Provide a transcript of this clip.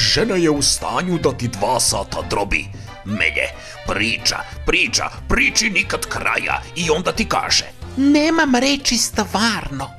Žena je u stanju da ti dva sata drobi. Melje, priča, priča, priči nikad kraja i onda ti kaže. Nemam reći stvarno.